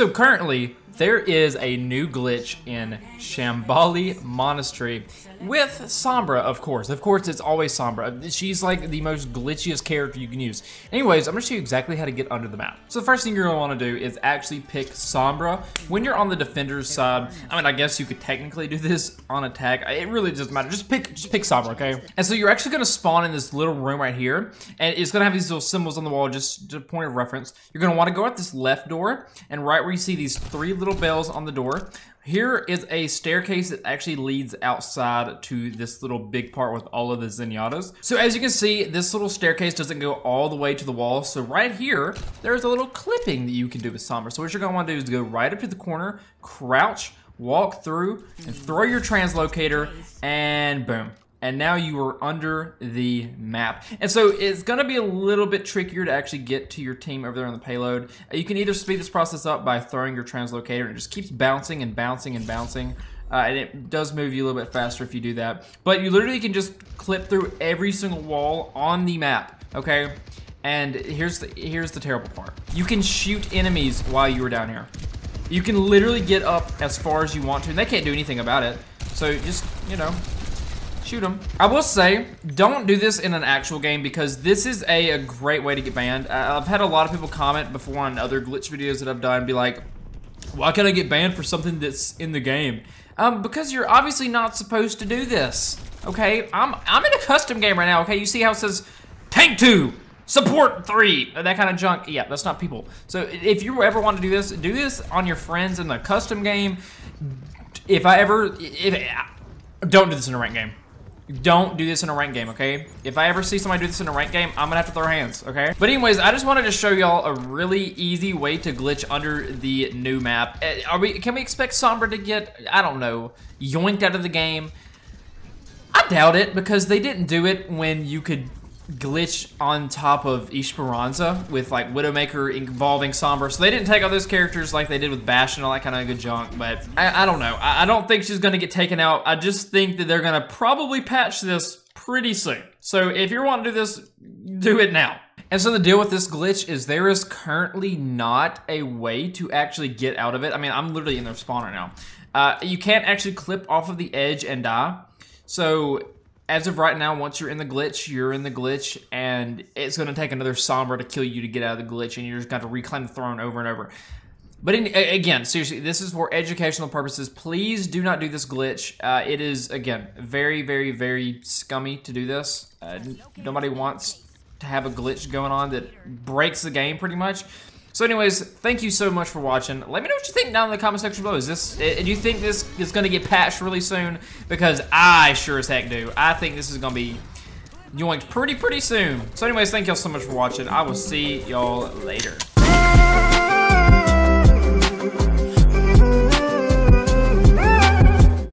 So currently, there is a new glitch in Shambali Monastery with Sombra, of course. Of course, it's always Sombra. She's like the most glitchiest character you can use. Anyways, I'm gonna show you exactly how to get under the map. So the first thing you're gonna wanna do is actually pick Sombra. When you're on the defender's side, I mean, I guess you could technically do this on attack. It really doesn't matter. Just pick, just pick Sombra, okay? And so you're actually gonna spawn in this little room right here, and it's gonna have these little symbols on the wall, just a point of reference. You're gonna wanna go at this left door, and right where you see these three little bells on the door, here is a staircase that actually leads outside to this little big part with all of the Zenyatas. So as you can see, this little staircase doesn't go all the way to the wall. So right here, there's a little clipping that you can do with Sombra. So what you're gonna wanna do is go right up to the corner, crouch, walk through, and throw your translocator, and boom and now you are under the map. And so it's gonna be a little bit trickier to actually get to your team over there on the payload. Uh, you can either speed this process up by throwing your translocator and it just keeps bouncing and bouncing and bouncing. Uh, and it does move you a little bit faster if you do that. But you literally can just clip through every single wall on the map, okay? And here's the, here's the terrible part. You can shoot enemies while you are down here. You can literally get up as far as you want to, and they can't do anything about it. So just, you know, Shoot him. I will say, don't do this in an actual game because this is a, a great way to get banned. I've had a lot of people comment before on other glitch videos that I've done be like, why can I get banned for something that's in the game? Um, because you're obviously not supposed to do this, okay? I'm, I'm in a custom game right now, okay? You see how it says Tank 2, Support 3, that kind of junk. Yeah, that's not people. So if you ever want to do this, do this on your friends in the custom game. If I ever, if, don't do this in a ranked game. Don't do this in a ranked game, okay? If I ever see somebody do this in a ranked game, I'm gonna have to throw hands, okay? But anyways, I just wanted to show y'all a really easy way to glitch under the new map. Eh, are we? Can we expect Sombra to get, I don't know, yoinked out of the game? I doubt it, because they didn't do it when you could glitch on top of Esperanza with like Widowmaker involving Sombra. So they didn't take all those characters like they did with Bash and all that kind of good junk. But I, I don't know. I, I don't think she's going to get taken out. I just think that they're going to probably patch this pretty soon. So if you're wanting to do this, do it now. And so the deal with this glitch is there is currently not a way to actually get out of it. I mean, I'm literally in their spawner now. Uh, you can't actually clip off of the edge and die. So as of right now, once you're in the glitch, you're in the glitch, and it's going to take another Sombra to kill you to get out of the glitch, and you're just going to reclaim the throne over and over. But in, again, seriously, this is for educational purposes. Please do not do this glitch. Uh, it is, again, very, very, very scummy to do this. Uh, nobody wants to have a glitch going on that breaks the game pretty much. So anyways, thank you so much for watching. Let me know what you think down in the comment section below. Is this, do you think this is going to get patched really soon? Because I sure as heck do. I think this is going to be yoinked pretty, pretty soon. So anyways, thank y'all so much for watching. I will see y'all later.